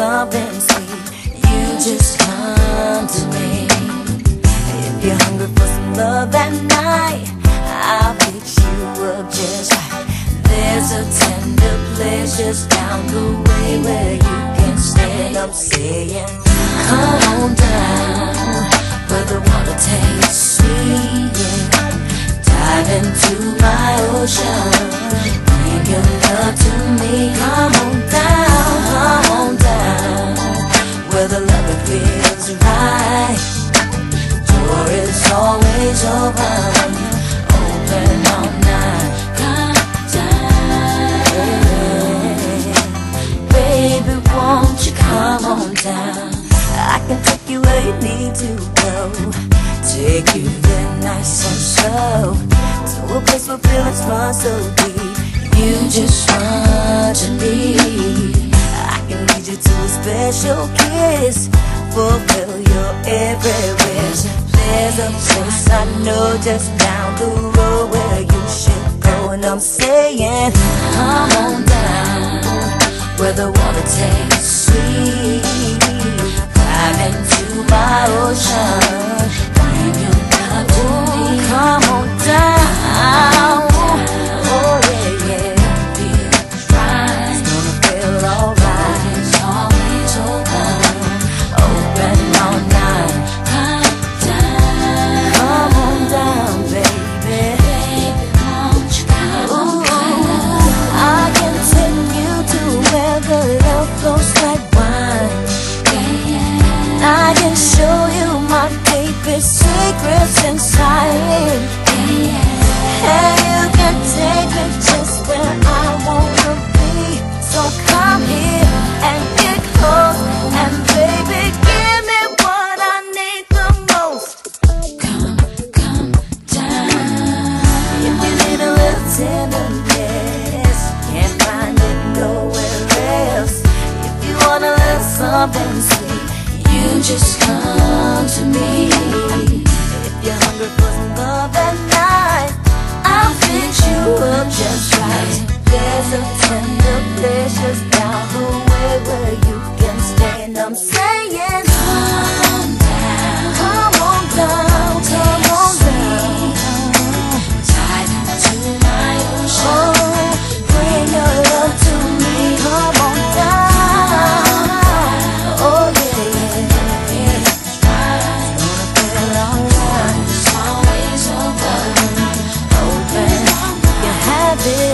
something sweet. You just come to me. If you're hungry for some love at night I'll fix you up just right. There's a tender place just down the way Where you can stand up saying Come on down Where the water tastes a place where feelings run so deep. You just run to me. I can lead you to a special kiss, fulfill your every wish. There's a place I know just down the road where you should go, and I'm saying, come on down where the water tastes sweet. Inside. You can take me just where I wanna be. So come here and get close. And baby, give me what I need the most. Come, come a little tenderness, can't find it nowhere else. If you want a little something sweet, you just come to me. If you're alright.